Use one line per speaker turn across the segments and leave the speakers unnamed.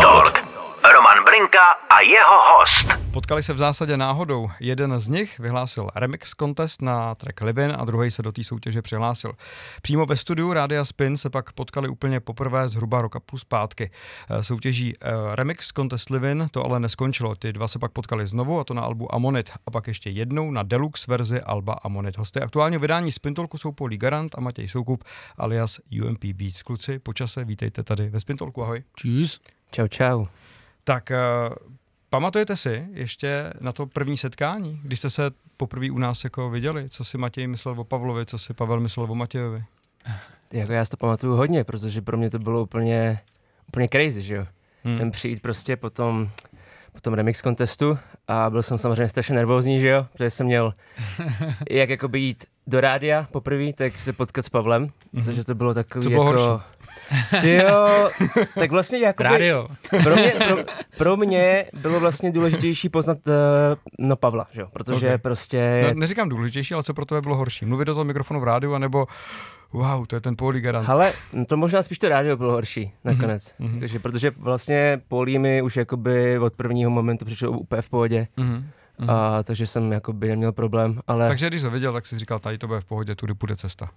Talk. Roman Brinka a jeho host.
Potkali se v zásadě náhodou. Jeden z nich vyhlásil remix contest na track Livin a druhý se do té soutěže přihlásil. Přímo ve studiu Rádia Spin se pak potkali úplně poprvé zhruba roka půl zpátky. Eh, soutěží eh, remix contest Livin to ale neskončilo. Ty dva se pak potkali znovu a to na albu Amonit a pak ještě jednou na deluxe verzi alba Amonit. Hosty aktuálního vydání Spintolku jsou Polí Garant a Matěj Soukup alias UMP Beats. Kluci, počase vítejte tady ve Spintolku. Ahoj.
Čus.
Čau, čau.
Tak uh, pamatujete si ještě na to první setkání, když jste se poprvé u nás jako viděli? Co si Matěj myslel o Pavlovi, co si Pavel myslel o Matějovi?
Jako já si to pamatuju hodně, protože pro mě to bylo úplně, úplně crazy, že jo.
Hmm.
Jsem přijít prostě po tom, po tom remix contestu a byl jsem samozřejmě strašně nervózní, že jo, protože jsem měl jak jakoby jít do rádia poprvé, tak se potkat s Pavlem,
Mhm.
což to bylo takový
Co bylo
jako... Ty jo, tak vlastně jako
Rádio.
pro mě, pro, pro mě bylo vlastně důležitější poznat uh, no Pavla, že jo, protože
Ok.
prostě...
No, neříkám důležitější, ale co pro tebe bylo horší? Mluvit do toho mikrofonu v rádiu, anebo wow, to je ten Pauli Garant.
Ale to možná spíš to rádio bylo horší nakonec.
Mhm, mhm.
Mm-hmm. Takže, protože vlastně Polí mi už jakoby od prvního momentu přišel úplně v pohodě.
Mhm.
Mm-hmm. A, takže jsem jakoby neměl problém. Ale,
Takže když to viděl, tak si říkal, tady to bude v pohodě, tudy půjde cesta.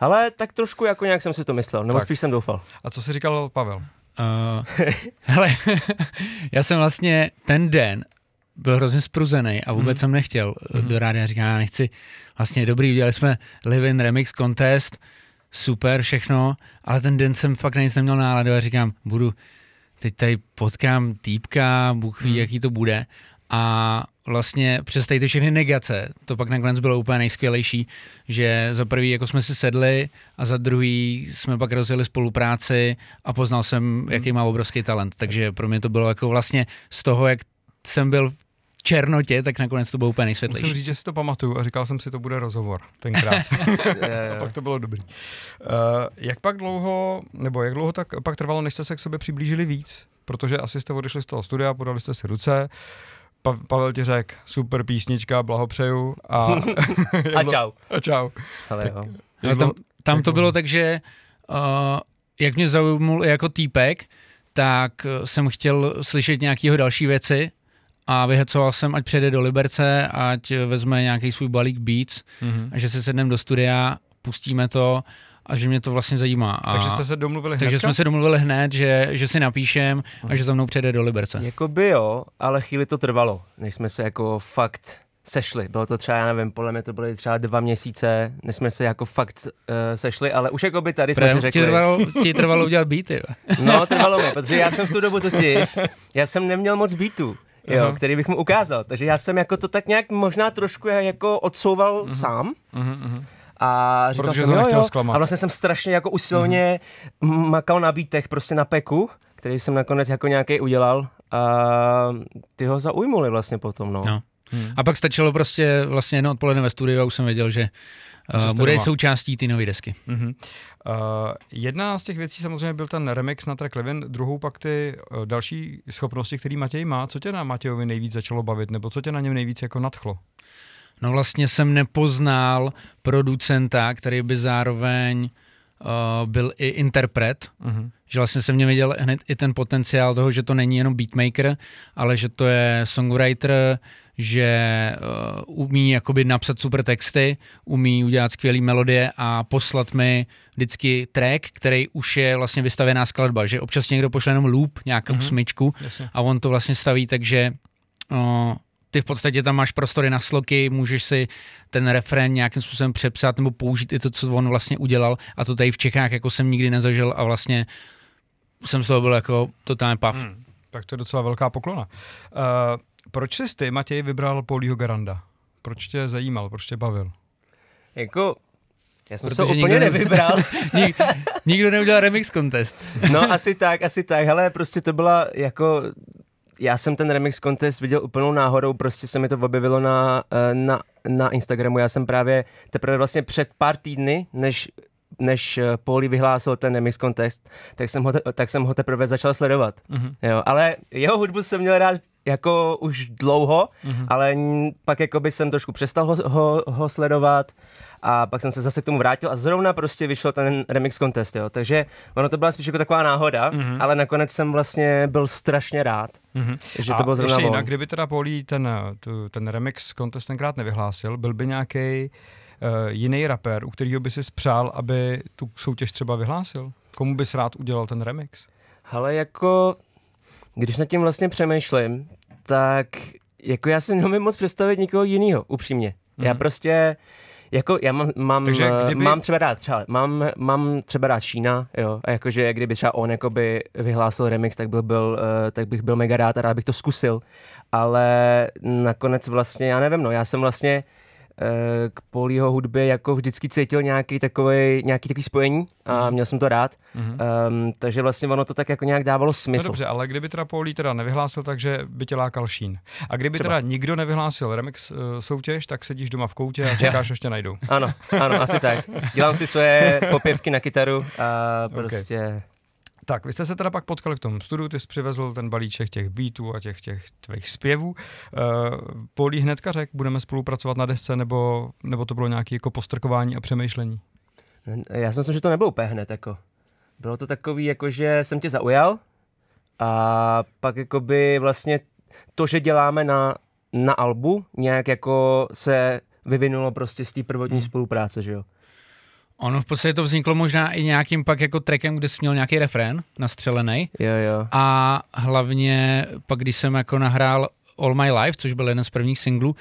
Ale tak trošku jako nějak jsem si to myslel, nebo
Tak.
spíš jsem doufal.
A co si říkal Pavel?
Uh, hele, já jsem vlastně ten den byl hrozně spruzený a vůbec
Mhm.
mm. jsem nechtěl mm. do rádia. Říkám, já nechci, vlastně dobrý, udělali jsme Livin Remix Contest, super, všechno, ale ten den jsem fakt na nic neměl náladu a říkám, budu, teď tady potkám týpka, Bůh ví,
Mhm.
jaký to bude a vlastně přes ty všechny negace, to pak nakonec bylo úplně nejskvělejší, že za prvý jako jsme si sedli a za druhý jsme pak rozjeli spolupráci a poznal jsem, jaký má obrovský talent, takže pro mě to bylo jako vlastně z toho, jak jsem byl v černotě, tak nakonec to bylo úplně
Musím
nejsvětlejší.
říct, že si to pamatuju a říkal jsem si, to bude rozhovor tenkrát. a pak to bylo dobrý. Uh, jak pak dlouho, nebo jak dlouho tak pak trvalo, než jste se k sobě přiblížili víc? Protože asi jste odešli z toho studia, podali jste si ruce, pa- Pavel ti řekl, super písnička, blahopřeju. A,
A čau.
a čau.
Ale jo.
Ale
Jak
tam, tam to bylo tak, že uh, jak mě zaujmul jako týpek, tak eh, jsem chtěl slyšet nějakého další věci a vyhecoval jsem, ať přijde do Liberce, ať vezme nějaký svůj balík beats
Mhm.
a že se sedneme do studia, pustíme to a že mě to vlastně zajímá. A,
Takže jste se domluvili
takže
hnedka?
jsme se domluvili hned, že, že si napíšem a že za mnou přijde do Liberce.
Jakoby jo, ale chvíli to trvalo, než jsme se jako fakt sešli. Bylo to třeba, já nevím, podle mě to byly třeba dva měsíce, než jsme se jako fakt uh, sešli, ale už jakoby tady jsme si
Prém, ti,
řekli.
trvalo, ti trvalo udělat beaty. jo.
No, trvalo mi, protože já jsem v tu dobu totiž, já jsem neměl moc beatů, jo,
Aha.
který bych mu ukázal, takže já jsem jako to tak nějak možná trošku jako odsouval mm-hmm. sám.
Mhm, mhm.
A říkal
Protože
jsem, jo, jo.
zklamat.
A vlastně jsem strašně jako usilně mm-hmm. makal na beatech prostě na peku, který jsem nakonec jako nějaký udělal a ty ho zaujmuli vlastně potom, no.
No.
Hmm.
A pak stačilo prostě vlastně jedno odpoledne ve studiu a už jsem věděl, že uh, bude
doma.
součástí té nové desky.
Mhm. Uh, jedna z těch věcí samozřejmě byl ten remix na track Levin, druhou pak ty uh, další schopnosti, který Matěj má. Co tě na Matějovi nejvíc začalo bavit, nebo co tě na něm nejvíc jako nadchlo?
No vlastně jsem nepoznal producenta, který by zároveň uh, byl i interpret,
Mhm.
že vlastně jsem mě viděl hned i ten potenciál toho, že to není jenom beatmaker, ale že to je songwriter, že uh, umí jakoby napsat super texty, umí udělat skvělé melodie a poslat mi vždycky track, který už je vlastně vystavěná skladba, že občas někdo pošle jenom loop, nějakou mm-hmm. smyčku
Jasně.
a on to vlastně staví tak, že uh, ty v podstatě tam máš prostory na sloky, můžeš si ten refrén nějakým způsobem přepsat nebo použít i to, co on vlastně udělal a to tady v Čechách jako jsem nikdy nezažil a vlastně jsem z toho byl jako totálně pav. Hmm.
Tak to je docela velká poklona. Uh, proč jsi ty, Matěj, vybral Paulího Garanda? Proč tě zajímal, proč tě bavil?
Jako, já jsem se
Protože
ho úplně
nikdo ne-
nevybral.
Nik, nikdo neudělal remix contest.
No asi tak, asi tak, ale prostě to byla jako, já jsem ten remix contest viděl úplnou náhodou, prostě se mi to objevilo na, eh, na, na Instagramu, já jsem právě teprve vlastně před pár týdny, než než eh, Pauli vyhlásil ten remix contest, tak jsem ho, te- tak jsem ho teprve začal sledovat.
Mhm.
Jo, ale jeho hudbu jsem měl rád jako už dlouho,
Mhm.
ale pak jakoby jsem trošku přestal ho, ho, ho sledovat a pak jsem se zase k tomu vrátil a zrovna prostě vyšel ten remix contest, jo. Takže ono to byla spíš jako taková náhoda,
Mhm.
ale nakonec jsem vlastně byl strašně rád,
Mhm.
že
A
to bylo zrovna
ještě jinak, kdyby teda Polí ten, tu, ten remix contest tenkrát nevyhlásil, byl by nějaký uh, jiný rapper, u kterého by si spřál, aby tu soutěž třeba vyhlásil? Komu bys rád udělal ten remix?
Ale jako, když nad tím vlastně přemýšlím, tak jako já si neumím moc představit nikoho jiného, upřímně. Mm. Já
Mhm.
prostě, jako já mám, mám,
Takže
Takže
kdyby-
mám třeba rád, třeba, mám, mám třeba rád Šína, jo, a jakože kdyby třeba on jakoby vyhlásil remix, tak, byl, byl, uh, tak bych byl mega rád a rád bych to zkusil, ale nakonec vlastně, já nevím, no, já jsem vlastně eh, k Polího hudbě jako vždycky cítil nějaký takový, nějaký takový spojení a měl jsem to rád,
Mhm.
um, takže vlastně ono to tak jako nějak dávalo
No
smysl.
dobře, ale kdyby teda Paulí teda nevyhlásil, takže by tě lákal Šín. A kdyby
Třeba.
teda nikdo nevyhlásil remix uh, soutěž, tak sedíš doma v koutě a čekáš, až tě najdou.
Ano, ano, asi tak. Dělám si svoje popěvky na kytaru a prostě...
Tak, vy jste se teda pak potkali v tom studiu, ty jsi přivezl ten balíček těch beatů a těch, těch tvých zpěvů. Uh, Polí hnedka řekl, budeme spolupracovat na desce, nebo, nebo to bylo nějaké jako postrkování a přemýšlení?
Já si myslím, že to nebylo úplně hned, jako. Bylo to takový, jako že jsem tě zaujal a pak jakoby vlastně to, že děláme na, na albu, nějak jako se vyvinulo prostě z té prvotní
Hmm.
spolupráce, že jo.
Ono v podstatě to vzniklo možná i nějakým pak jako trackem, kde jsi měl nějaký refrén nastřelený.
Jo, jo.
A hlavně pak, když jsem jako nahrál All My Life, což byl jeden z prvních singlů,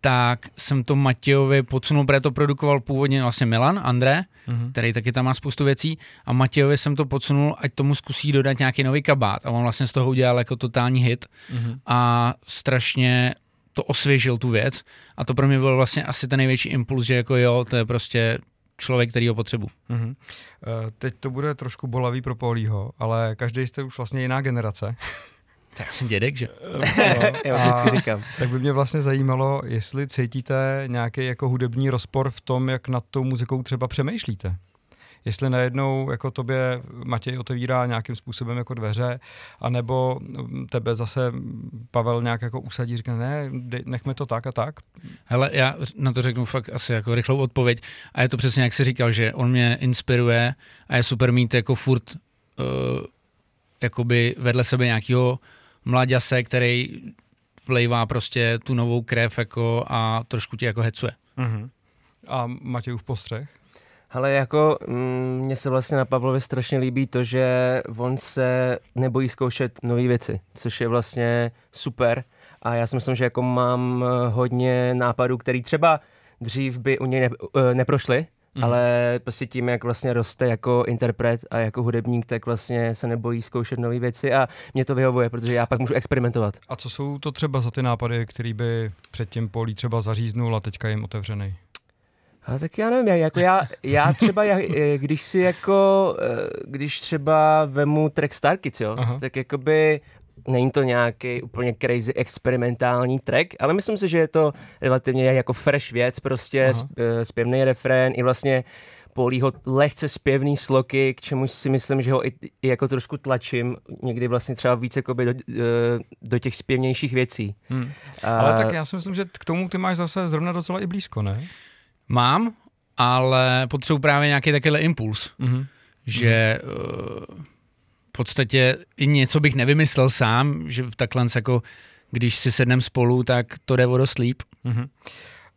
tak jsem to Matějovi podsunul, protože to produkoval původně vlastně Milan, André,
Mhm.
který taky tam má spoustu věcí a Matějovi jsem to podsunul, ať tomu zkusí dodat nějaký nový kabát a on vlastně z toho udělal jako totální hit
Mhm.
a strašně to osvěžil tu věc a to pro mě byl vlastně asi ten největší impuls, že jako jo, to je prostě člověk, který ho potřebuji.
Mhm. Uh, teď to bude trošku bolavý pro Polího, ale každý jste už vlastně jiná generace.
Tak já jsem dědek, že?
Jo,
A-
vždycky říkám.
Tak by mě vlastně zajímalo, jestli cítíte nějaký jako hudební rozpor v tom, jak nad tou muzikou třeba přemýšlíte. Jestli najednou jako tobě Matěj otevírá nějakým způsobem jako dveře, anebo mm, tebe zase Pavel nějak jako usadí, říká, ne, nechme to tak a tak.
Hele, já na to řeknu fakt asi jako rychlou odpověď a je to přesně jak jsi říkal, že on mě inspiruje a je super mít jako furt uh, jakoby vedle sebe nějakého mladěse, který vlejvá prostě tu novou krev jako a trošku tě jako hecuje.
Mm-hmm. A Matějův postřeh?
Ale jako mm, mně se vlastně na Pavlovi strašně líbí to, že on se nebojí zkoušet nové věci, což je vlastně super. A já si myslím, že jako mám eh, hodně nápadů, který třeba dřív by u něj ne, eh, neprošly, mm. ale prostě tím, jak vlastně roste jako interpret a jako hudebník, tak vlastně se nebojí zkoušet nové věci a mě to vyhovuje, protože já pak můžu experimentovat.
A co jsou to třeba za ty nápady, který by předtím Polí třeba zaříznul a teďka jim otevřený?
A tak já nevím, já- jako já, já třeba, já, eh, když si jako, eh, když třeba vemu track Star Kids, jo,
Aha.
tak jakoby není to nějaký úplně crazy experimentální track, ale myslím si, že je to relativně jako fresh věc, prostě sp, eh, zpěvný refrén i vlastně Polího lehce zpěvný sloky, k čemu si myslím, že ho i, i jako trošku tlačím, někdy vlastně třeba víc jakoby do, do těch zpěvnějších věcí.
Hmm.
A,
Ale tak já si myslím, že k tomu ty máš zase zrovna docela i blízko, ne?
Mám, ale potřebuji právě nějaký takovýhle impuls,
Mhm.
že uh, v podstatě i něco bych nevymyslel sám, že v takhle jako když si sednem spolu, tak to jde o dost líp.
Mhm.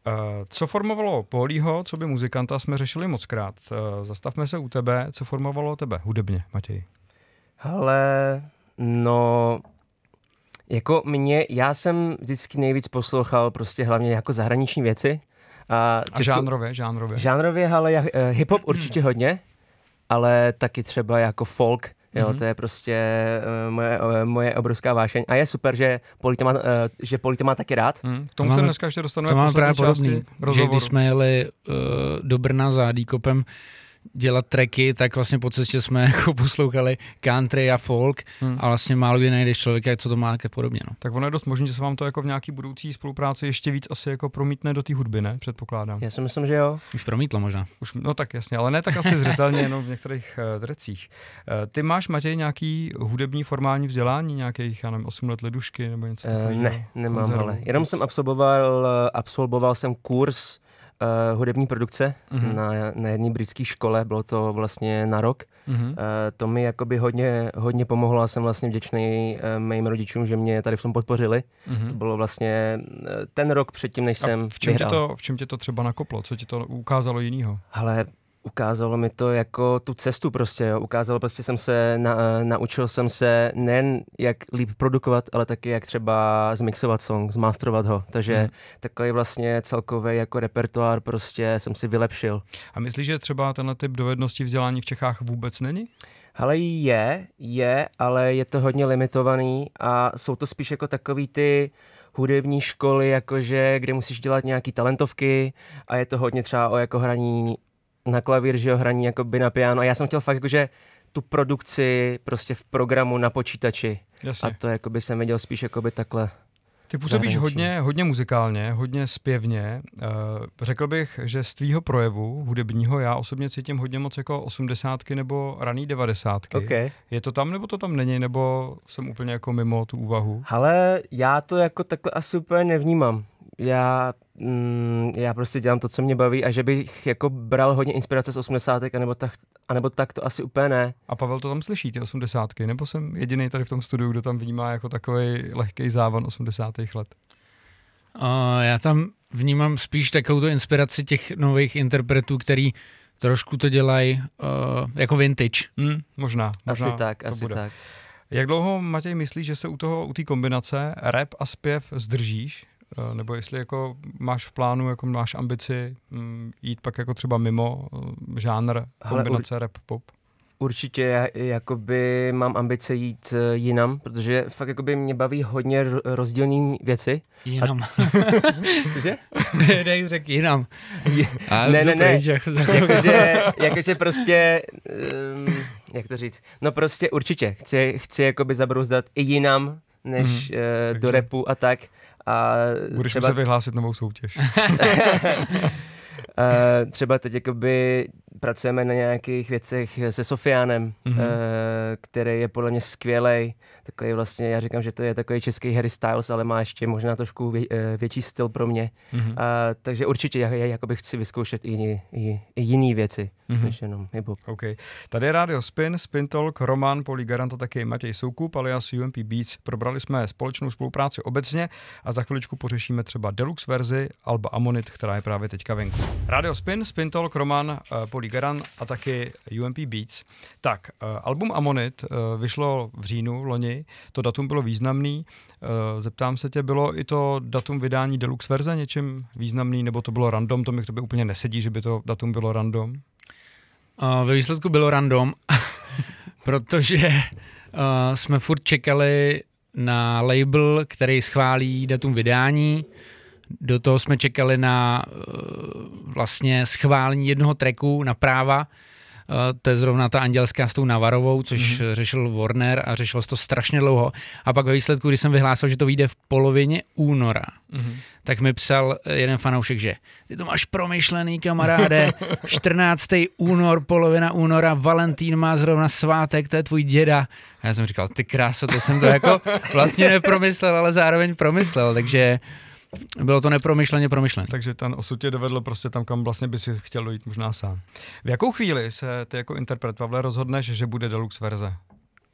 Uh, co formovalo Polího, co by muzikanta, jsme řešili moc krát. Uh, zastavme se u tebe. Co formovalo tebe hudebně, Matěj?
Ale no, jako mě, já jsem vždycky nejvíc poslouchal prostě hlavně jako zahraniční věci. A,
A
Českou-
žánrově, žánrově.
Žánrově, ale uh, hip-hop určitě hodně, ale taky třeba jako folk, jo,
Mhm.
to je prostě uh, moje, uh, moje obrovská vášeň. A je super, že Polito má, uh, že Polito má taky rád.
Hmm. K tomu
To
se
máme-
dneska ještě dostaneme
To
v
mám
poslední
právě podobný, že
rozhovoru.
když jsme jeli uh, do Brna za Díkopem, dělat tracky, tak vlastně po cestě jsme jako poslouchali country a folk
Hmm.
a vlastně málo kdy najdeš člověka, co to má také podobně. No.
Tak ono je dost možné, že se vám to jako v nějaký budoucí spolupráci ještě víc asi jako promítne do té hudby, ne? Předpokládám.
Já si myslím, že jo.
Už promítlo možná.
Už, no tak jasně, ale ne tak asi zřetelně, jenom v některých uh, trecích. Uh, ty máš, Matěj, nějaký hudební formální vzdělání, nějakých, já nevím, 8 let ledušky nebo něco
Uh,
takového?
ne, nemám,
Konzervu?
ale jenom jsem absolvoval, eh, absolvoval jsem kurz uh, hudební produkce
Mhm.
mm-hmm. na, na jedné britské škole, bylo to vlastně na rok.
Mhm.
Uh, to mi jakoby hodně, hodně pomohlo a jsem vlastně vděčný uh, mým rodičům, že mě tady v tom podpořili. To
Mhm.
bylo vlastně eh, ten rok předtím, než jsem
A v čem, tě
vyhrál.
to, v čem tě to třeba nakoplo? Co ti to ukázalo jinýho?
Ale ukázalo mi to jako tu cestu prostě, jo. Ukázalo prostě jsem se, na, eh, naučil jsem se nejen jak líp produkovat, ale taky jak třeba zmixovat song, zmasterovat ho. Takže
Hmm.
hmm. takový vlastně celkový jako repertoár prostě jsem si vylepšil.
A myslíš, že třeba tenhle typ dovedností vzdělání v Čechách vůbec není?
Ale je, je, ale je to hodně limitovaný a jsou to spíš jako takový ty hudební školy, jakože, kde musíš dělat nějaký talentovky a je to hodně třeba o jako hraní na klavír, že jo, hraní jako by na piano. A já jsem chtěl fakt jakože tu produkci prostě v programu na počítači.
Jasně.
A to jakoby jsem viděl spíš jakoby takhle.
Ty působíš hodně, hodně muzikálně, hodně zpěvně. Uh, řekl bych, že z tvýho projevu hudebního já osobně cítím hodně moc jako osmdesátky nebo raný devadesátky.
OK.
Je to tam, nebo to tam není, nebo jsem úplně jako mimo tu úvahu?
Ale já to jako takhle asi úplně nevnímám. Já, mm, já prostě dělám to, co mě baví a že bych jako bral hodně inspirace z 80. anebo tak, anebo tak to asi úplně ne.
A Pavel to tam slyší, ty osmdesátky, nebo jsem jediný tady v tom studiu, kdo tam vnímá jako takový lehký závan 80. let?
Uh, já tam vnímám spíš takovou tu inspiraci těch nových interpretů, který trošku to dělají uh, jako vintage.
Hmm, možná, možná
Asi tak,
to
asi
bude.
tak.
Jak dlouho, Matěj, myslíš, že se u toho, u té kombinace rap a zpěv zdržíš? Eh, Nebo jestli jako máš v plánu, jako máš ambici mm, jít pak jako třeba mimo eh, žánr kombinace rap pop?
Určitě jakoby mám ambice jít eh, jinam, protože fakt jakoby mě baví hodně ro- rozdílné věci.
Jinam.
Cože?
Dej řek jinam.
Je-
A
Ne, ne, ne.
jako
jakože, jakože prostě, um, jak to říct, no prostě určitě, chci, chci jakoby zabrouzdat i jinam, než mm, uh,
takže-
do repu a tak. A
Budeš
třeba,
muset vyhlásit novou soutěž.
uh, třeba teď jakoby pracujeme na nějakých věcech se Sofianem,
Mhm.
mm-hmm. uh, který je podle mě skvělej. Takový vlastně, já říkám, že to je takový český Harry Styles, ale má ještě možná trošku vě, uh, větší styl pro mě.
Mhm.
Uh, takže určitě já, já jakoby chci vyzkoušet i, i, i jiný věci,
Mhm.
mm-hmm. než jenom hip
OK. Tady je Radio Spin, Spin Talk, Roman, Polí Garant a taky Matěj Soukup alias UMP Beats. Probrali jsme společnou spolupráci obecně a za chviličku pořešíme třeba deluxe verzi Alba Amonit, která je právě teďka venku. Radio Spin, Spin Talk, Roman, eh, Polí Garant a taky UMP Beats. Tak, eh, album Amonit eh, vyšlo v říjnu loni, to datum bylo významný. Eh, Zeptám se tě, bylo i to datum vydání deluxe verze něčím významný, nebo to bylo random? To mi k tobě úplně nesedí, že by to datum bylo random.
Uh, ve výsledku bylo random, protože uh, jsme furt čekali na label, který schválí datum vydání. Do toho jsme čekali na uh, vlastně schválení jednoho tracku na práva. Uh, to je zrovna ta andělská s tou Navarovou, což mm-hmm. řešil Warner a řešilo se to strašně dlouho. A pak ve výsledku, když jsem vyhlásil, že to vyjde v polovině února,
Mhm.
tak mi psal jeden fanoušek, že ty to máš promyšlený, kamaráde, 14. únor, polovina února, Valentín má zrovna svátek, to je tvůj děda. A já jsem říkal, ty kráso, to jsem to jako vlastně nepromyslel, ale zároveň promyslel, takže bylo to nepromyšleně promyšlené.
Takže ten osud tě dovedl prostě tam, kam vlastně by si chtěl dojít možná sám. V jakou chvíli se ty jako interpret, Pavle, rozhodneš, že bude deluxe verze?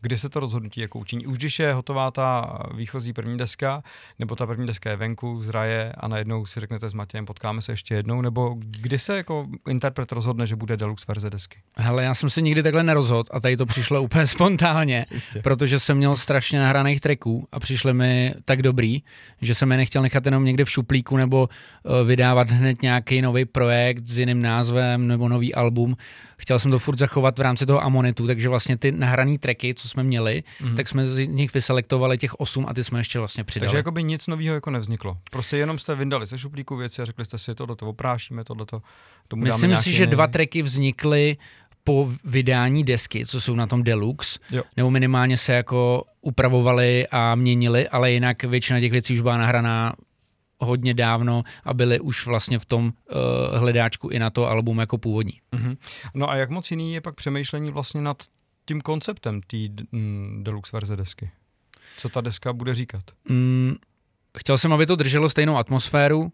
Kdy se to rozhodnutí jako učiní? Už když je hotová ta výchozí první deska, nebo ta první deska je venku, zraje a najednou si řeknete s Matějem, potkáme se ještě jednou, nebo kdy se jako interpret rozhodne, že bude deluxe verze desky?
Hele, já jsem se nikdy takhle nerozhodl a tady to přišlo úplně spontánně,
Jistě.
protože jsem měl strašně nahraných tracků a přišly mi tak dobrý, že jsem je nechtěl nechat jenom někde v šuplíku nebo uh, vydávat hned nějaký nový projekt s jiným názvem nebo nový album. Chtěl jsem to furt zachovat v rámci toho Amonitu, takže vlastně ty nahrané tracky, co jsme měli, mm. tak jsme z nich vyselektovali těch osm a ty jsme ještě vlastně přidali.
Takže jakoby nic nového jako nevzniklo. Prostě jenom jste vyndali ze šuplíku věci a řekli jste si, tohle to oprášíme, tohle to tomu
Myslím si, že dva tracky vznikly po vydání desky, co jsou na tom Deluxe,
Jo.
nebo minimálně se jako upravovali a měnili, ale jinak většina těch věcí už byla nahraná hodně dávno a byly už vlastně v tom uh, hledáčku i na to album jako původní.
Mhm. No a jak moc jiný je pak přemýšlení vlastně nad tím konceptem té mm, deluxe verze desky? Co ta deska bude říkat?
Mm, chtěl jsem, aby to drželo stejnou atmosféru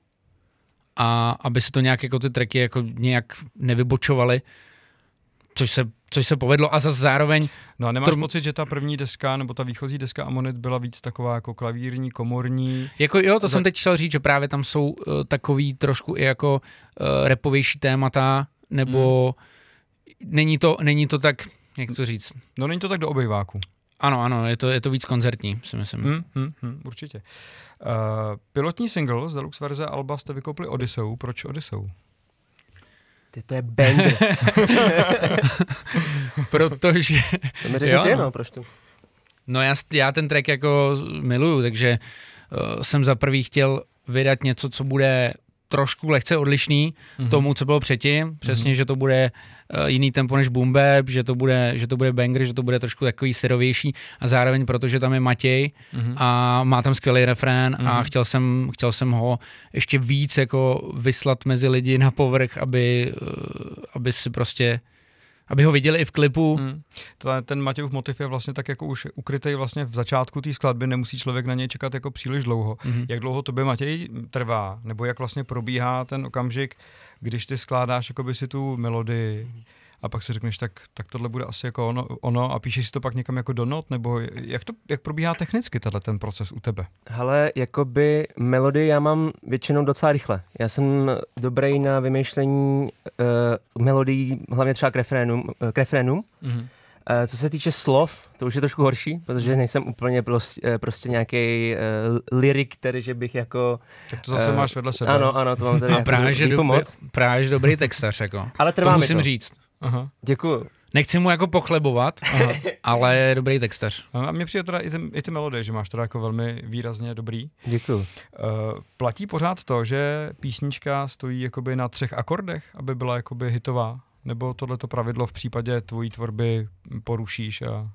a aby se to nějak jako ty tracky jako nějak nevybočovaly, což se, což se povedlo a zase zároveň
No a nemáš
To-
pocit, že ta první deska, nebo ta výchozí deska Amonit byla víc taková jako klavírní, komorní?
Jako jo, to
Za-
jsem teď chtěl říct, že právě tam jsou uh, takový trošku i jako uh, repovější témata, nebo není, to, není to tak, jak to říct,
No není to tak do obejváku.
ano, ano, je to, je to víc koncertní, si myslím.
Hmm, hmm, hmm, určitě. Uh, pilotní single z deluxe verze Alba jste vykoupili Odysseu. Proč Odysseu?
Ty, to je banger.
Protože,
To mi řekni ty,
no.
no, proč to?
no já, já ten track jako miluju, takže uh, jsem za prvý chtěl vydat něco, co bude trošku lehce odlišný
Mhm.
tomu, co bylo předtím. Přesně, že to bude uh, jiný tempo než bap, že to bude, že to bude banger, že to bude trošku takový syrovější a zároveň, protože tam je Matěj
Mhm.
a má tam skvělý refrén a
Mhm.
chtěl jsem, chtěl jsem ho ještě víc jako vyslat mezi lidi na povrch, aby, uh, aby si prostě aby ho viděli i v klipu.
Hmm. Ta- Ten Matějův motiv je vlastně tak jako už ukrytý vlastně v začátku té skladby, nemusí člověk na něj čekat jako příliš dlouho.
Mhm.
Jak dlouho tobě Matěj trvá, nebo jak vlastně probíhá ten okamžik, když ty skládáš jakoby si tu melodii a pak si řekneš, tak, tak tohle bude asi jako ono, ono a píšeš si to pak někam jako do not, nebo jak, to, jak probíhá technicky tenhle ten proces u tebe?
Hele, jakoby melodii já mám většinou docela rychle. Já jsem dobrý na vymýšlení uh, melodií, hlavně třeba k refrénům. Uh, k refrénům.
Mm-hmm.
Uh, co se týče slov, to už je trošku horší, protože nejsem úplně prostě, uh, prostě nějaký uh, lyrik, který že bych jako...
Tak to zase
Eh,
máš vedle sebe.
Ano, ano, to mám tady
A
jako
právě, že, do,
pomoc.
právě, že dobrý textař, jako.
Ale
To
trvá mi
musím
to.
říct.
Aha,
Děkuju.
Nechci mu jako pochlebovat,
aha.
ale je dobrý textař.
A mně přijde teda i ty, i ty melodie, že máš teda jako velmi výrazně dobrý.
Děkuju.
Uh, platí pořád to, že písnička stojí jakoby na třech akordech, aby byla jakoby hitová? Nebo tohleto pravidlo v případě tvojí tvorby porušíš a...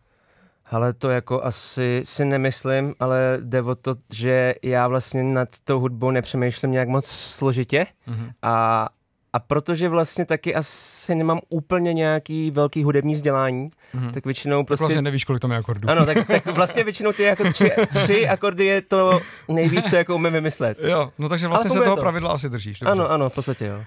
Ale to jako asi si nemyslím, ale jde o to, že já vlastně nad tou hudbou nepřemýšlím nějak moc složitě
Mhm.
a, a protože vlastně taky asi nemám úplně nějaký velký hudební vzdělání,
Mhm.
tak většinou
Tak
prostě...
vlastně nevíš, kolik tam je akordů.
Ano, tak, tak vlastně většinou ty jako tři, tři akordy je to nejvíc, co jako umím vymyslet.
Jo, no takže vlastně se toho
to.
pravidla asi držíš. Dobře.
Ano, ano, v podstatě jo.
Uh,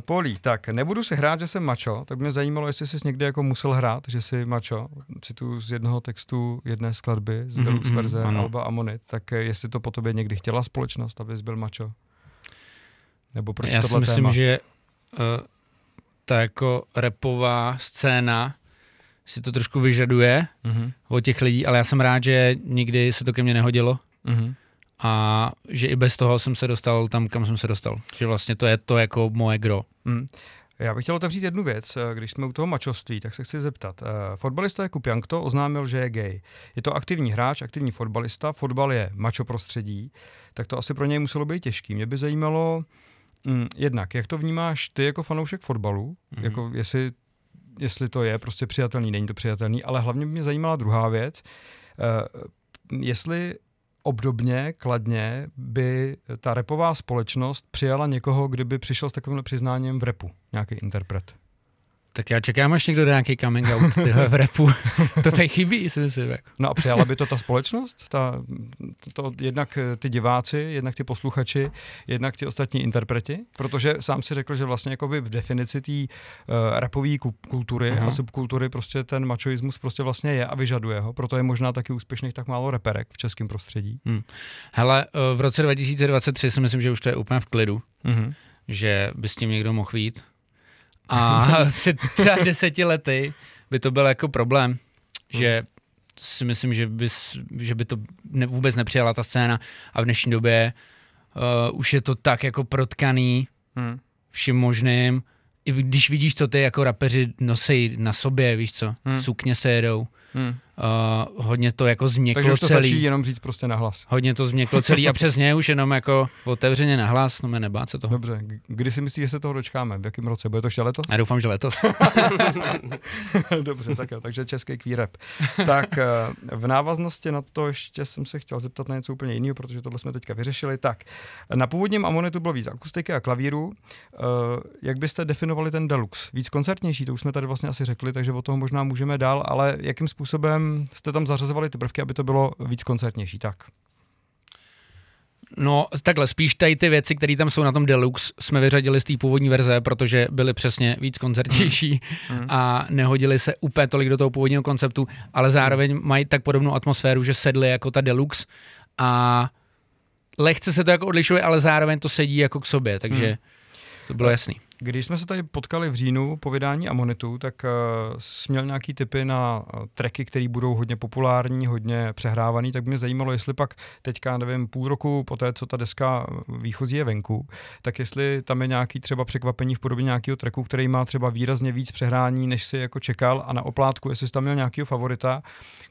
Polí, tak nebudu si hrát, že jsem mačo, tak mě zajímalo, jestli jsi někdy jako musel hrát, že jsi mačo. Cituju z jednoho textu jedné skladby z
Mhm,
deluxe
mhm,
verze
ano.
Alba Amonit, tak eh, jestli to po tobě někdy chtěla společnost, abys byl mačo? Nebo proč
Já si
tohle
myslím,
téma?
že ta jako repová scéna si to trošku vyžaduje
Mhm,
od těch lidí, ale já jsem rád, že nikdy se to ke mně nehodilo
mhm.
a že i bez toho jsem se dostal tam, kam jsem se dostal. Že vlastně to je to jako moje gro.
Mm. Já bych chtěl otevřít jednu věc. Eh, Když jsme u toho mačoství, tak se chci zeptat. Eh, Fotbalista Jakub Jankto oznámil, že je gay. Je to aktivní hráč, aktivní fotbalista, fotbal je mačo prostředí, tak to asi pro něj muselo být těžký. Mě by zajímalo mm, jednak, jak to vnímáš ty jako fanoušek fotbalu, mm-hmm.
Mhm.
jako jestli, jestli to je prostě přijatelný, není to přijatelný, ale hlavně by mě zajímala druhá věc, eh, jestli obdobně, kladně by ta repová společnost přijala někoho, kdyby přišel s takovým přiznáním v repu, nějaký interpret.
Tak já čekám, až někdo dá nějaký coming out tyhle v repu. to tady chybí, si myslím. Jako.
No a přijala by to ta společnost? Ta, to, jednak ty diváci, jednak ty posluchači, jednak ti ostatní interpreti? Protože sám si řekl, že vlastně jakoby v definici té uh, rapové kultury
Aha.
a subkultury prostě ten mačoismus prostě vlastně je a vyžaduje ho. Proto je možná taky úspěšných tak málo reperek v českém prostředí.
Hele, eh, v roce 2023 si myslím, že už to je úplně v klidu,
Mhm.
že by s tím někdo mohl jít. A před třeba deseti lety by to byl jako problém, že si myslím, že by, že by to ne, vůbec nepřijala ta scéna a v dnešní době uh, už je to tak jako protkaný
Mhm.
vším možným. I když vidíš, co ty jako rapeři nosí na sobě, víš co,
Hmm.
sukně se jedou,
Mhm.
Uh, Uh, hodně to jako změklo
Takže už to
celý.
stačí jenom říct prostě nahlas.
Hodně to změklo celý a přesně už jenom jako otevřeně nahlas, no mě nebát se toho.
Dobře, kdy si myslíš, že se toho dočkáme? V jakém roce? Bude to ještě letos?
Já doufám, že letos.
Dobře, tak jo, takže český kvírep. Tak eh, v návaznosti na to ještě jsem se chtěl zeptat na něco úplně jiného, protože tohle jsme teďka vyřešili. Tak, na původním Amonitu bylo víc akustiky a klavíru. Eh, Jak byste definovali ten deluxe? Víc koncertnější, to už jsme tady vlastně asi řekli, takže o toho možná můžeme dál, ale jakým způsobem jste tam zařazovali ty prvky, aby to bylo víc koncertnější? Tak.
No takhle, spíš tady ty věci, které tam jsou na tom Deluxe, jsme vyřadili z té původní verze, protože byly přesně víc koncertnější
Hmm.
a nehodili se úplně tolik do toho původního konceptu, ale zároveň mají tak podobnou atmosféru, že sedly jako ta Deluxe a lehce se to jako odlišuje, ale zároveň to sedí jako k sobě, takže
Hmm.
to bylo jasný.
Když jsme se tady potkali v říjnu po vydání Amonitu, tak uh, jsi měl nějaký typy na uh, tracky, které budou hodně populární, hodně přehrávaný, tak by mě zajímalo, jestli pak teďka, nevím, půl roku po té, co ta deska výchozí je venku, tak jestli tam je nějaký třeba překvapení v podobě nějakého tracku, který má třeba výrazně víc přehrání, než si jako čekal a na oplátku, jestli jsi tam měl nějakého favorita,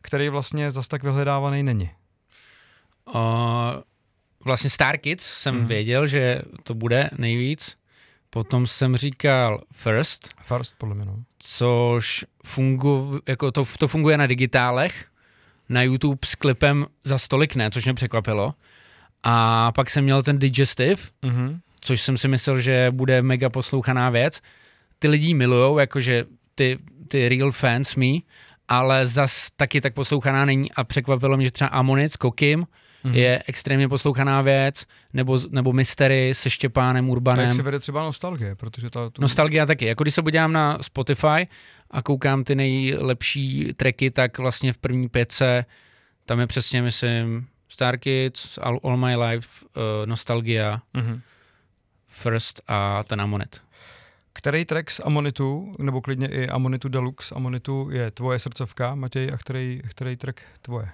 který vlastně zas tak vyhledávaný není.
Uh, vlastně Star Kids jsem
Mhm.
věděl, že to bude nejvíc, potom jsem říkal First,
First, podle mě, no.
což fungu, jako to, to funguje na digitálech, na YouTube s klipem za stolik ne, což mě překvapilo. A pak jsem měl ten Digestive,
Mhm.
což jsem si myslel, že bude mega poslouchaná věc. Ty lidi milujou, jakože ty, ty real fans me, ale zas taky tak poslouchaná není a překvapilo mě, že třeba Amonic, Kokim,
Mhm.
je extrémně poslouchaná věc, nebo, nebo Mystery se Štěpánem
A
Urbanem.
jak se vede třeba nostalgie, protože ta, tu...
Nostalgia taky. Jako když se podívám na Spotify a koukám ty nejlepší tracky, tak vlastně v první pětce tam je přesně, myslím, Star Kids, All, All My Life, uh, Nostalgia,
Mhm.
First a ten Amonet.
Který track z Amonitu, nebo klidně i Amonitu Deluxe Amonitu je tvoje srdcovka, Matěj, a který, který track tvoje?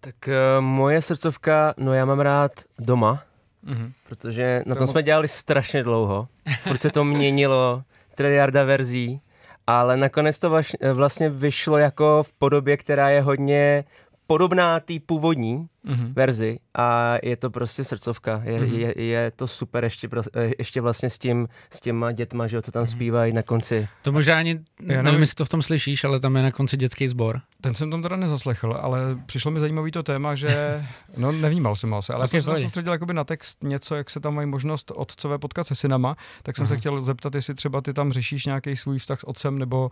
Tak uh, moje srdcovka, no já mám rád doma,
Mhm.
protože na
To
tom
mo-
jsme dělali strašně dlouho. Furt se to měnilo, triliarda verzí, ale nakonec to vaš, vlastně vyšlo jako v podobě, která je hodně podobná té původní
Mhm.
verzi a je to prostě srdcovka. Je,
Mhm.
je, je to super ještě, eh, ještě vlastně s, tím, s těma dětma, že jo, co tam zpívají na konci.
To možná ani, nevím,
nevím.
jestli to v tom slyšíš, ale tam je na konci dětský sbor.
Ten jsem tam teda nezaslechl, ale přišlo mi zajímavý to téma, že, no nevnímal jsem asi, ale
Ok,
okay, jsem se tam soustředil jakoby na text něco, jak se tam mají možnost otcové potkat se synama, tak jsem se
Aha.
chtěl zeptat, jestli třeba ty tam řešíš nějaký svůj vztah s otcem, nebo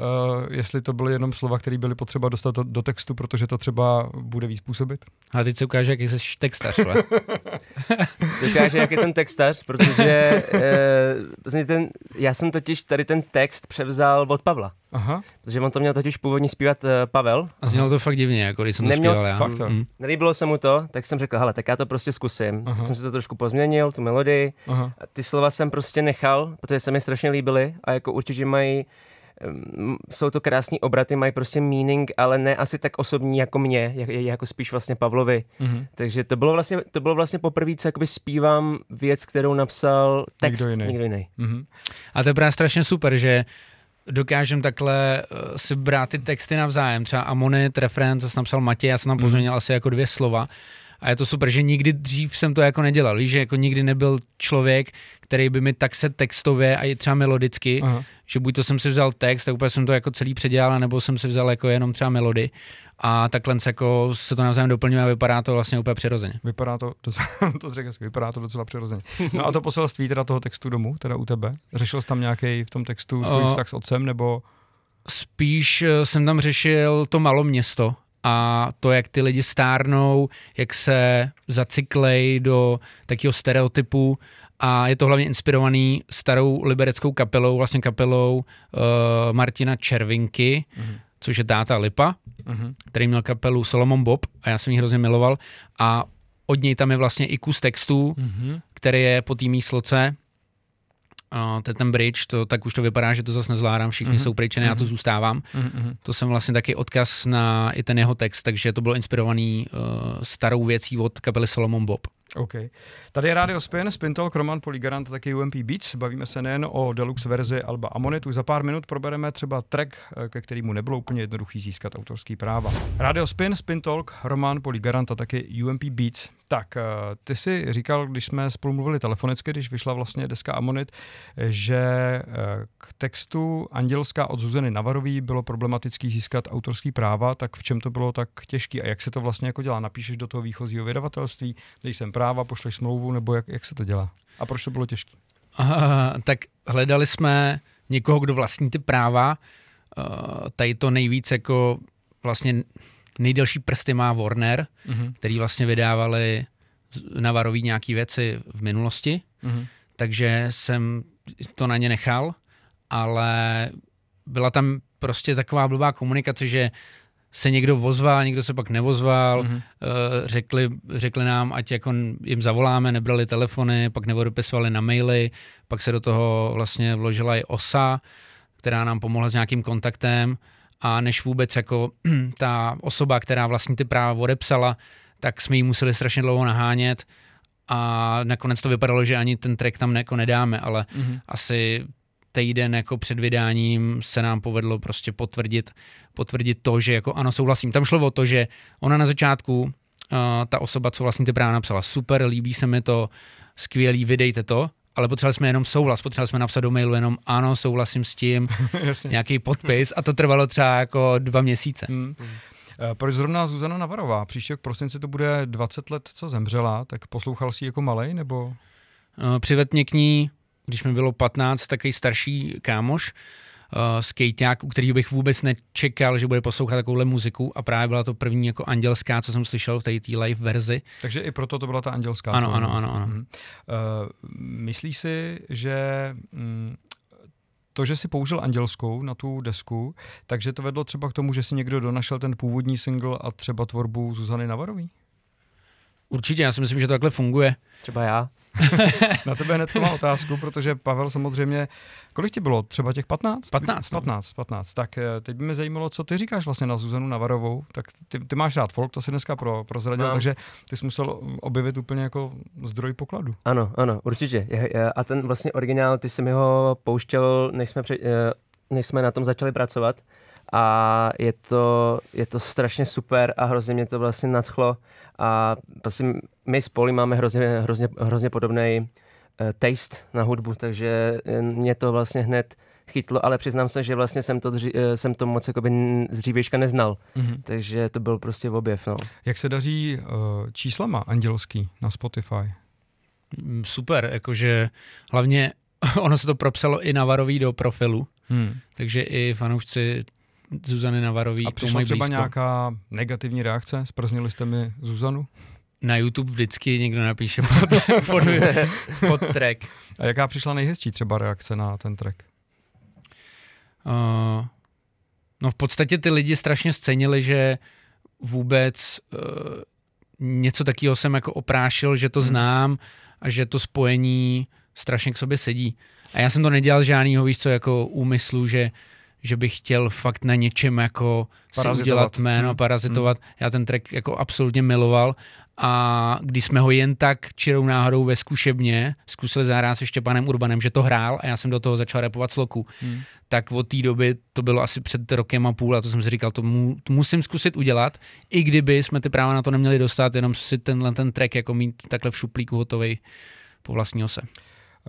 uh, jestli to byly jenom slova, které byly potřeba dostat do, do textu, protože to třeba bude víc působit.
A teď se ukáže, jaký jsi textař.
Co ukáže, jaký jsem textař, protože eh, vlastně ten, já jsem totiž tady ten text převzal od Pavla.
Aha,
Protože on to měl totiž původně zpívat uh, Pavel.
A znělo to fakt divně, jako když jsem to
Neměl-
zpíval já.
fakt jo.
Mm.
Nelíbilo se mu to, tak jsem řekl, hele, tak já to prostě zkusím.
Aha.
Tak jsem si to trošku pozměnil, tu melodii.
aha.
A ty slova jsem prostě nechal, protože se mi strašně líbily a jako určitě mají mm, jsou to krásní obraty, mají prostě meaning, ale ne asi tak osobní jako mě, jak, jako spíš vlastně Pavlovi.
Mhm.
Takže to bylo vlastně, to bylo vlastně poprvé, co jakoby zpívám věc, kterou napsal text
Někdo jiný.
někdo jiný.
Mhm.
A to je právě strašně super, že dokážem takhle uh, si brát ty texty navzájem. Třeba Amonit, refrén, co jsem napsal Matěj, já jsem tam
Mhm.
pozměnil asi jako dvě slova. A je to super, že nikdy dřív jsem to jako nedělal. Víš, že jako nikdy nebyl člověk, který by mi tak se textově a i třeba melodicky,
Aha.
že buď to jsem si vzal text, tak úplně jsem to jako celý předělal, nebo jsem si vzal jako jenom třeba melody. A takhle se jako se to navzájem doplňuje a vypadá to vlastně úplně přirozeně.
Vypadá to, to jsi řekl vypadá to docela přirozeně. No a to poselství teda toho textu domů, teda u tebe? Řešil jsi tam nějaký v tom textu svůj vztah s otcem, nebo...
Spíš eh, jsem tam řešil to malo město a to, jak ty lidi stárnou, jak se zacyklej do takového stereotypu a je to hlavně inspirovaný starou libereckou kapelou, vlastně kapelou uh, Martina Červinky,
Mhm.
což je táta Lipa,
Mhm.
který měl kapelu Solomon Bob a já jsem ji hrozně miloval a od něj tam je vlastně i kus textů,
Mhm.
který je po té mísloce. A to je ten bridge, to, tak už to vypadá, že to zase nezvládám, všichni
Mhm.
mm-hmm. jsou pryč, a já to
Mhm.
zůstávám.
Mhm. Mhm.
To jsem vlastně taky odkaz na i ten jeho text, takže to bylo inspirovaný uh, starou věcí od kapely Solomon Bob.
OK. Tady je Radio Spin, Spin Talk, Roman Poligarant, taky UMP Beats. Bavíme se nejen o deluxe verzi Alba Amonit. Už za pár minut probereme třeba track, eh, ke kterému nebylo úplně jednoduchý získat autorský práva. Radio Spin, Spin Talk, Roman Poligarant a taky UMP Beats. Tak, eh, ty si říkal, když jsme spolu mluvili telefonicky, když vyšla vlastně deska Amonit, že eh, k textu Andělská od Zuzany Navarový bylo problematický získat autorský práva, tak v čem to bylo tak těžké a jak se to vlastně jako dělá? Napíšeš do toho výchozího vydavatelství, když jsem práva, pošleš smlouvu, nebo jak, jak se to dělá? A proč to bylo těžké?
tak hledali jsme někoho, kdo vlastní ty práva. Uh, tady to nejvíc jako vlastně nejdelší prsty má Warner, uh-huh. který vlastně vydávali Navarový nějaký věci v minulosti, uh-huh. takže jsem to na ně nechal, ale byla tam prostě taková blbá komunikace, že se někdo vozval, někdo se pak nevozval, mm-hmm. řekli, řekli nám, ať jako jim zavoláme, nebrali telefony, pak neodepisovali na maily, pak se do toho vlastně vložila i OSA, která nám pomohla s nějakým kontaktem a než vůbec jako ta osoba, která vlastně ty práva odepsala, tak jsme jí museli strašně dlouho nahánět a nakonec to vypadalo, že ani ten track tam jako nedáme, ale mm-hmm. asi týden jako před vydáním se nám povedlo prostě potvrdit, potvrdit to, že jako ano, souhlasím. Tam šlo o to, že ona na začátku, uh, ta osoba, co vlastně ty práva napsala, super, líbí se mi to, skvělý, vydejte to, ale potřebovali jsme jenom souhlas, potřebovali jsme napsat do mailu jenom ano, souhlasím s tím, nějaký podpis a to trvalo třeba jako dva měsíce. Hmm.
Proč zrovna Zuzana Navarová? Příště k prosinci to bude 20 let, co zemřela, tak poslouchal jsi jako malej, nebo?
Uh, přived mě k ní když mi bylo 15, takový starší kámoš, uh, skejťák, u kterého bych vůbec nečekal, že bude poslouchat takovouhle muziku a právě byla to první jako andělská, co jsem slyšel v té live verzi.
Takže i proto to byla ta andělská.
Ano, ano, ano. ano. Uh,
myslíš si, že mm, to, že si použil andělskou na tu desku, takže to vedlo třeba k tomu, že si někdo donašel ten původní single a třeba tvorbu Zuzany Navarový?
Určitě, já si myslím, že to takhle funguje.
Třeba já.
Na tebe hned má otázku, protože Pavel samozřejmě, kolik ti bylo? Třeba těch 15?
15.
15, 15. Tak eh, teď by mě zajímalo, co ty říkáš vlastně na Zuzanu Navarovou. Tak ty, ty máš rád folk, to si dneska pro, prozradil, no. takže ty jsi musel objevit úplně jako zdroj pokladu.
Ano, ano, určitě. A ten vlastně originál, ty jsi mi ho pouštěl, než jsme, při, eh, než jsme na tom začali pracovat a je to, je to strašně super a hrozně mě to vlastně nadchlo a prostě my s Poli máme hrozně, hrozně, hrozně podobný uh, taste na hudbu, takže eh, mě to vlastně hned chytlo, ale přiznám se, že vlastně jsem to, dři, eh, jsem to moc jakoby z dřívějška neznal, mm-hmm. takže to byl prostě v objev. No.
Jak se daří uh, číslama andělský na Spotify?
Mm, super, jakože hlavně ono se to propsalo i na varový do profilu, hmm. takže i fanoušci Zuzany Navarový.
A přišla třeba blízko. nějaká negativní reakce? Sprznili jste mi Zuzanu?
Na YouTube vždycky někdo napíše pod, pod, pod track.
A jaká přišla nejhezčí třeba reakce na ten track?
Uh, no v podstatě ty lidi strašně scenili, že vůbec uh, něco takového jsem jako oprášil, že to hmm. znám a že to spojení strašně k sobě sedí. A já jsem to nedělal žádnýho, víš co, jako úmyslu, že že bych chtěl fakt na něčem jako si udělat jméno, hmm. parazitovat. Hmm. Já ten track jako absolutně miloval a když jsme ho jen tak čirou náhodou ve zkušebně zkusili zahrát se Štěpanem Urbanem, že to hrál a já jsem do toho začal repovat sloku, hmm. tak od té doby to bylo asi před rokem a půl a to jsem si říkal, to, mu, to musím zkusit udělat, i kdyby jsme ty práva na to neměli dostat, jenom si tenhle ten track jako mít takhle v šuplíku hotový po vlastní ose.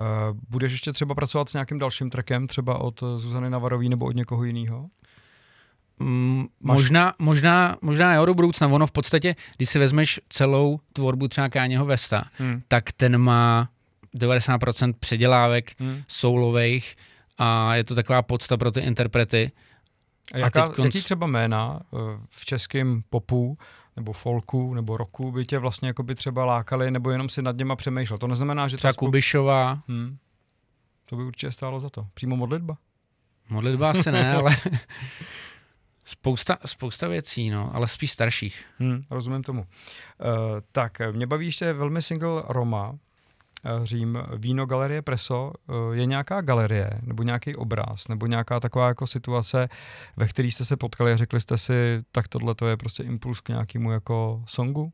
Uh, budeš ještě třeba pracovat s nějakým dalším trackem, třeba od Zuzany Navarový nebo od někoho jiného?
Mm, možná, možná, možná jo, do budoucna. Ono v podstatě, když si vezmeš celou tvorbu třeba Káněho Vesta, hmm. tak ten má 90% předělávek hmm. soulových a je to taková podsta pro ty interprety.
A, jaká, a konc... jaký třeba jména eh, v českém popu nebo folku, nebo roku by tě vlastně jako by třeba lákali, nebo jenom si nad něma přemýšlel. To neznamená, že...
Třeba spolu... Kubišová. Hmm.
To by určitě stálo za to. Přímo modlitba?
Modlitba asi ne, ale spousta, spousta věcí, no, ale spíš starších.
Hmm, rozumím tomu. Uh, tak, mě baví ještě velmi single Roma, Řím, Víno Galerie Preso, eh, je nějaká galerie nebo nějaký obraz nebo nějaká taková jako situace, ve které jste se potkali a řekli jste si, tak tohle to je prostě impuls k nějakému jako songu?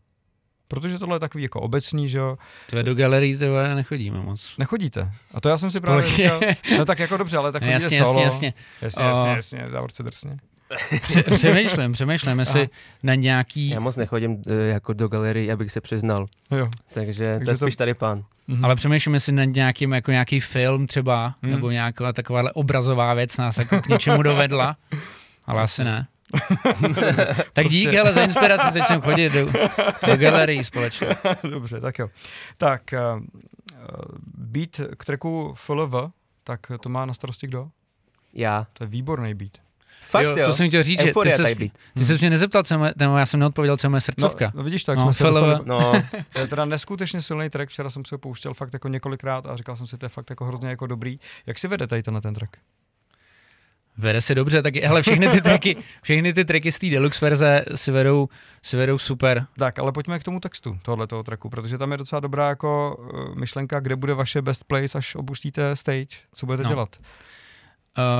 Protože tohle je takový jako obecný, že jo.
Tvé do galerii to nechodíme moc.
Nechodíte. A to já jsem si právě
Společně.
říkal, no tak jako dobře, ale tak
No, jasně,
solo.
jasně, jasně.
Jasně, jasně, jasně, závorce drsně.
Pře- přemýšlím, přemýšlím, jestli na nějaký...
Já moc nechodím eh, jako do galerii, abych se přiznal.
Jo.
Takže,
Takže
to je
to-
spíš tady pán.
Mhm.
Ale přemýšlím, jestli na nějakým, jako nějaký film třeba,
Hmm.
nebo nějaká takováhle obrazová věc nás jako k něčemu dovedla. Ale asi ne. tak díky, ale za inspiraci začneme chodit do, do galerii společně.
Dobře, tak jo. Tak, uh, uh, beat k tracku FLV, tak to má na starosti kdo?
Já.
To je výborný beat.
Fakt
jo,
jo.
to jsem chtěl říct, že ty
Euforia být.
ty se mě nezeptal, co je moje, nebo já jsem neodpověděl, co je moje srdcovka.
No, no vidíš tak,
No,
jsme se dostali,
No,
to je teda neskutečně silný track, včera jsem si ho pouštěl fakt jako několikrát a říkal jsem si, to je fakt jako hrozně jako dobrý. Jak si vede tady tenhle ten track?
Vede se dobře, tak hele, všechny ty tracky, všechny ty tracky z té deluxe verze si vedou, si vedou super.
Tak, ale pojďme k tomu textu tohoto tracku, protože tam je docela dobrá jako uh, myšlenka, kde bude vaše best place, až opustíte stage, co budete
No.
dělat.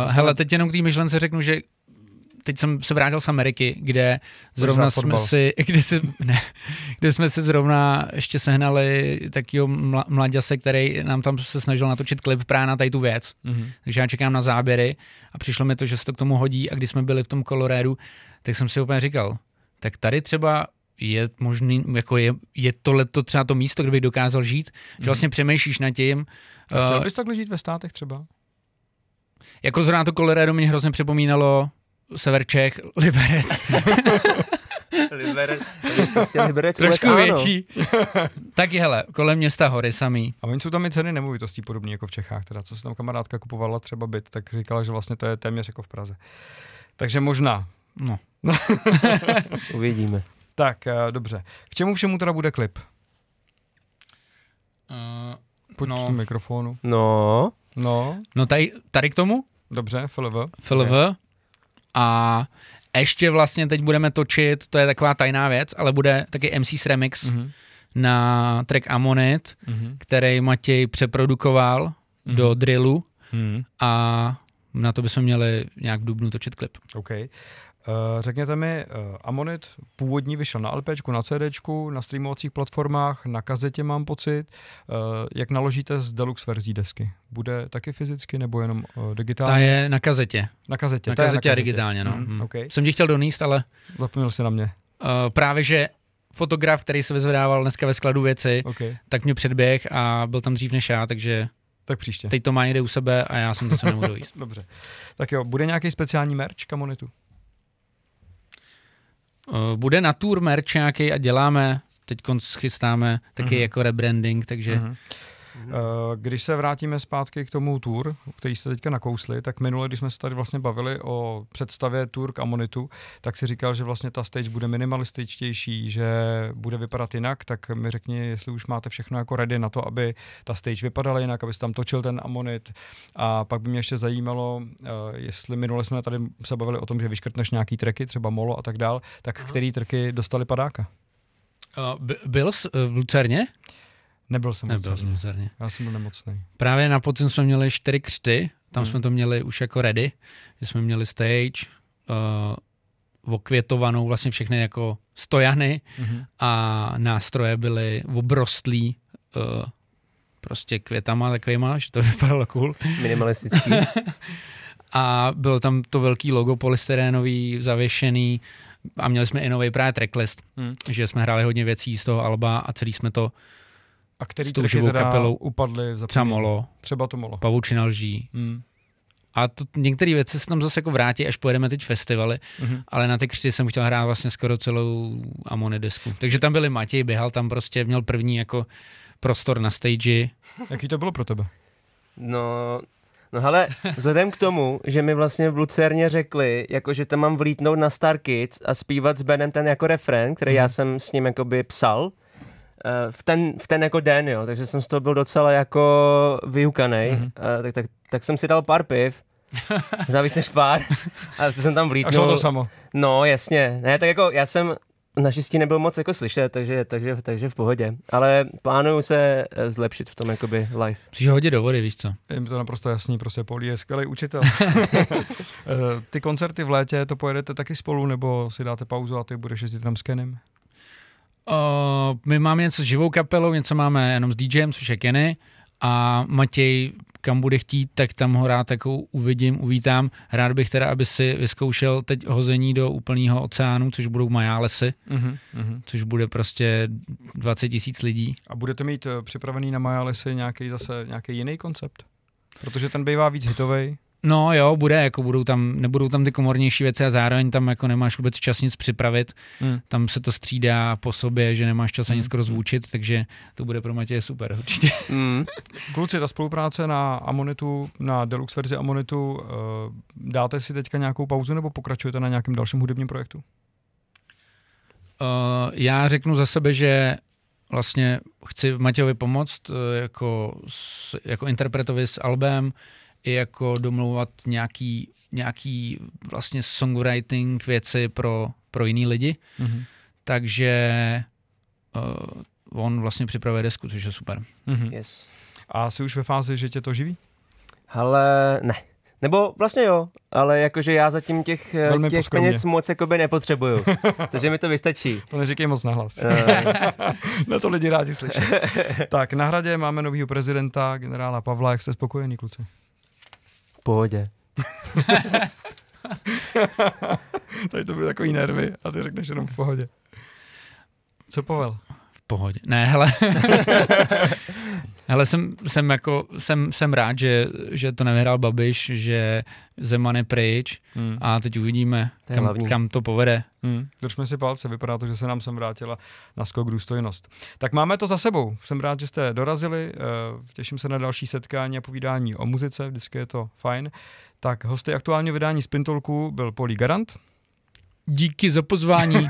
Uh, hele, teď jenom k té myšlence řeknu, že teď jsem se vrátil z Ameriky, kde zrovna jsme
fotbal.
si, kde, si, ne, kde jsme si zrovna ještě sehnali takýho mla, mladěse, který nám tam se snažil natočit klip právě na tady tu věc.
Mhm.
Takže já čekám na záběry a přišlo mi to, že se to k tomu hodí a když jsme byli v tom Colorédu, tak jsem si úplně říkal, tak tady třeba je možný, jako je, je tohle to třeba to místo, kde bych dokázal žít, že vlastně přemýšlíš nad tím,
A chtěl
uh,
bys takhle žít ve státech třeba?
jako zrovna to Colorado mě hrozně připomínalo Sever Čech, Liberec,
Liberec, prostě Liberec
trošku
USA, no.
větší. Taky hele, kolem města hory samý.
A oni jsou tam i ceny nemovitostí podobné jako v Čechách, teda co si tam kamarádka kupovala třeba byt, tak říkala, že vlastně to je téměř jako v Praze. Takže možná.
No.
Uvidíme.
Tak, eh, dobře. K čemu všemu teda bude klip?
Uh,
Pojď
No.
no. mikrofonu.
No,
No,
no tady, tady k tomu,
dobře, FLV.
FLV, a ještě vlastně teď budeme točit, to je taková tajná věc, ale bude taky MC's Remix
Mhm.
na track Ammonit,
Mhm.
který Matěj přeprodukoval
Mhm.
do drillu
Mhm.
a na to bychom měli nějak v dubnu točit klip.
OK. Uh, řekněte mi, uh, Amonit původní vyšel na LPčku, na CDčku, na streamovacích platformách, na kazetě mám pocit. Uh, jak naložíte z deluxe verzí desky? Bude taky fyzicky nebo jenom digitálně?
Ta je na kazetě.
Na kazetě.
Na
je
kazetě a digitálně, no.
Mhm,
Hmm.
OK.
Jsem ti chtěl doníst, ale
Zapomněl si na mě.
uh, právě, že fotograf, který se vyzvedával dneska ve skladu věci,
OK.
tak mě předběh a byl tam dřív než já, takže
Tak příště.
teď to má někde u sebe a já jsem to se nemohl dojíst.
Dobře. Tak jo, bude nějaký speciální merch Kamonitu?
Uh, bude na tour merch nějaký a děláme, teď chystáme taky
Mhm.
jako rebranding, takže
Mhm. Uh, Když se vrátíme zpátky k tomu tour, který jste teďka nakousli, tak minule, když jsme se tady vlastně bavili o představě tour k Amonitu, tak si říkal, že vlastně ta stage bude minimalističtější, že bude vypadat jinak, tak mi řekni, jestli už máte všechno jako ready na to, aby ta stage vypadala jinak, aby tam točil ten Amonit. A pak by mě ještě zajímalo, uh, jestli minule jsme tady se bavili o tom, že vyškrtneš nějaký treky, třeba Molo a tak dál, tak který treky dostali padáka?
uh, by- byl jsi v Lucerně?
Nebyl jsem
Nebyl v Lucerně.
Já jsem byl nemocný.
Právě na podzim jsme měli čtyři křty, tam
Hmm.
jsme to měli už jako ready, že jsme měli stage, uh, okvětovanou vlastně všechny jako stojany
Mhm.
a nástroje byly obrostlý uh, prostě květama takovýma, že to vypadalo cool.
minimalistický.
A bylo tam to velký logo polystyrénový, zavěšený a měli jsme i nový právě tracklist,
Hmm.
že jsme hráli hodně věcí z toho alba a celý jsme to
A který
S tou
tracky
živou
teda
kapelou.
upadly v
třeba molo,
Třeba to molo.
pavučina lží.
Mm.
A to, některé věci se tam zase jako vrátí, až pojedeme teď festivaly,
Mhm.
ale na ty křty jsem chtěl hrát vlastně skoro celou Amony desku. Takže tam byli Matěj, běhal tam prostě, měl první jako prostor na stage.
Jaký to bylo pro tebe?
No, no hele, vzhledem k tomu, že mi vlastně v Lucerně řekli, jako že tam mám vlítnout na Star Kids a zpívat s Benem ten jako refrén, který já jsem s ním jakoby psal, v ten, v ten jako den, jo, takže jsem z toho byl docela jako vyukanej,
Mhm.
eh, tak, tak, tak jsem si dal pár piv, možná víc než pár, a jsem tam
A šlo
vlítnul.
to samo.
No, jasně. Ne, tak jako já jsem naštěstí nebyl moc jako slyšet, takže, takže, takže v pohodě. Ale plánuju se eh, zlepšit v tom jakoby live.
Musíš ho hodit do vody, víš co?
Je mi to naprosto jasný, prostě Pauli je skvělý učitel. Eh, ty koncerty v létě, to pojedete taky spolu, nebo si dáte pauzu a ty budeš jezdit tam s Kenem?
Uh, my máme něco s živou kapelou, něco máme jenom s DJem, což je Kenny, a Matěj, kam bude chtít, tak tam ho rád jako uvidím, uvítám. Rád bych teda, aby si vyzkoušel teď hození do úplného oceánu, což budou Majálesy,
Uh-huh, uh-huh.
což bude prostě 20 tisíc lidí.
A budete mít eh, připravený na Majalisy nějaký zase nějaký jiný koncept? Protože ten bývá víc hitový.
No jo, bude, jako budou tam, nebudou tam ty komornější věci a zároveň tam jako nemáš vůbec čas nic připravit.
Hmm.
Tam se to střídá po sobě, že nemáš čas ani
Hmm.
skoro zvučit, takže to bude pro Matěje super určitě.
Mm.
Kluci, ta spolupráce na Amonitu, na deluxe verzi Amonitu, uh, dáte si teďka nějakou pauzu nebo pokračujete na nějakém dalším hudebním projektu?
Uh, já řeknu za sebe, že vlastně chci Matějovi pomoct uh, jako, jako interpretovi s albem i jako domlouvat nějaký, nějaký vlastně songwriting věci pro, pro jiný lidi,
Mm-hmm.
takže uh, on vlastně připravuje desku, což je super.
Mm-hmm.
Yes.
A jsi už ve fázi, že tě to živí?
Ale ne. Nebo vlastně jo, ale jakože já zatím těch, eh,
Velmi
těch
poskromně.
peněz moc jakoby nepotřebuju, takže mi to vystačí.
To neříkej moc nahlas.
Eh,
Na to lidi rádi slyší. tak, na hradě máme nového prezidenta, generála Pavla. Jak jste spokojení, kluci?
V pohodě.
Tady to byly takový nervy a ty řekneš jenom v pohodě. Co Pavel?
Pohodě. Ne, hele. hele, jsem, jsem, jako, jsem, jsem rád, že, že to nevyhrál Babiš, že Zeman je pryč
Hmm.
a teď uvidíme,
To
kam,
hlavní.
kam to povede.
Hmm. Držme si palce, vypadá to, že se nám sem vrátila na skok důstojnost. Tak máme to za sebou. Jsem rád, že jste dorazili. eh, Těším se na další setkání a povídání o muzice, vždycky je to fajn. Tak hosty aktuálně vydání Spintolku byl Polí Garant
Díky za pozvání.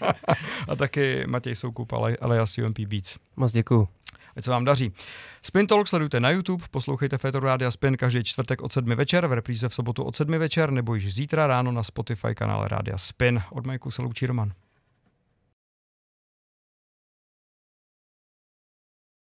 a taky Matěj Soukup ale- alias UMP Beats.
Moc děkuju.
Ať se vám daří. Spin Talk sledujte na YouTube, poslouchejte Féteru Rádia Spin každý čtvrtek od 7 večer, v repríze v sobotu od 7 večer nebo již zítra ráno na Spotify kanále Rádia Spin. Od Majku se loučí Roman.